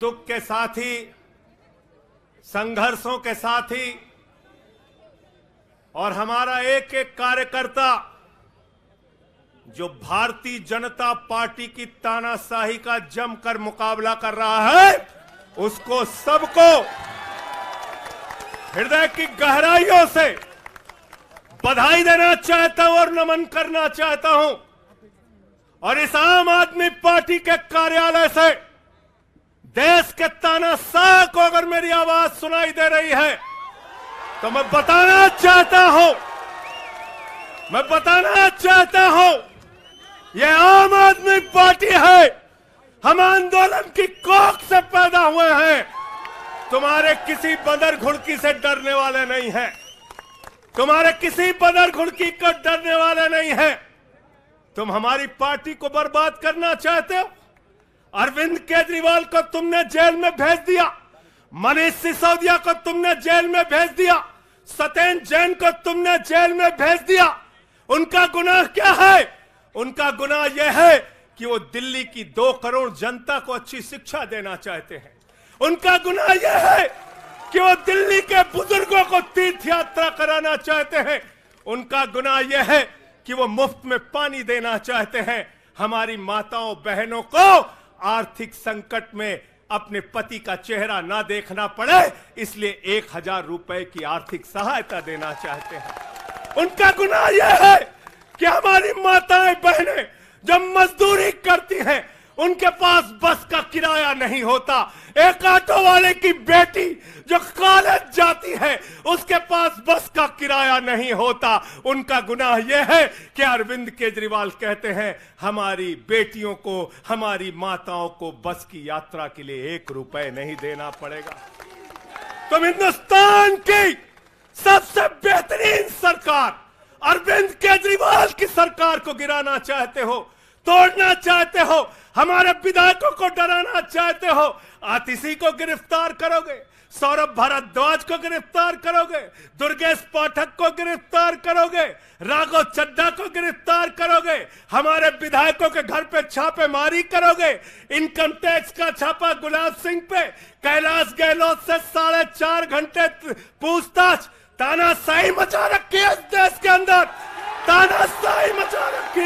दुख के साथ ही, संघर्षों के साथ ही, और हमारा एक एक कार्यकर्ता जो भारतीय जनता पार्टी की तानाशाही का जमकर मुकाबला कर रहा है, उसको सबको हृदय की गहराइयों से बधाई देना चाहता हूँ और नमन करना चाहता हूँ। और इस आम आदमी पार्टी के कार्यालय से देश के को अगर मेरी आवाज़ सुनाई दे रही है तो मैं बताना चाहता हूँ, मैं बताना चाहता हूँ यह आम आदमी पार्टी है, हम आंदोलन की कोख से पैदा हुए हैं। तुम्हारे किसी बदर घुड़की से डरने वाले नहीं हैं। तुम्हारे किसी बदर घुड़की को डरने वाले नहीं हैं। तुम हमारी पार्टी को बर्बाद करना चाहते हो? अरविंद केजरीवाल को तुमने जेल में भेज दिया। मनीष सिसोदिया को तुमने जेल में भेज दिया। सत्येन जैन को तुमने जेल में भेज दिया। उनका गुनाह क्या है? उनका गुनाह यह है कि वो दिल्ली की दो करोड़ जनता को अच्छी शिक्षा देना चाहते हैं। उनका गुनाह यह है कि वो दिल्ली के बुज़ुर्गों को तीर्थ यात्रा कराना चाहते हैं। उनका गुनाह यह है कि वो मुफ़्त में पानी देना चाहते हैं। हमारी माताओं बहनों को आर्थिक संकट में अपने पति का चेहरा ना देखना पड़े, इसलिए एक हज़ार रुपए की आर्थिक सहायता देना चाहते हैं। उनका गुनाह यह है कि हमारी माताएँ बहनें जब मजदूरी करती हैं, उनके पास किराया नहीं होता। एक ऑटो वाले की बेटी जो कॉलेज जाती है, उसके पास बस का किराया नहीं होता। उनका गुनाह यह है कि अरविंद केजरीवाल कहते हैं, हमारी बेटियों को, हमारी माताओं को बस की यात्रा के लिए एक रुपए नहीं देना पड़ेगा। तुम हिंदुस्तान की सबसे बेहतरीन सरकार, अरविंद केजरीवाल की सरकार को गिराना चाहते हो तोड़ना चाहते हो, हमारे विधायकों को डराना चाहते हो आतिशी को गिरफ़्तार करोगे, सौरभ भारद्वाज को गिरफ़्तार करोगे, दुर्गेश पाठक को गिरफ़्तार करोगे, राघव चड्डा को गिरफ़्तार करोगे, हमारे विधायकों के घर पे छापेमारी करोगे इनकम टैक्स का छापा गुलाब सिंह पे, कैलाश गहलोत से साढ़े चार घंटे पूछताछ, तानाशाही मचा रखी है इस देश के अंदर ताना तानाशाही मचा रखी